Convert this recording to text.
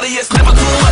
party, it's never too much.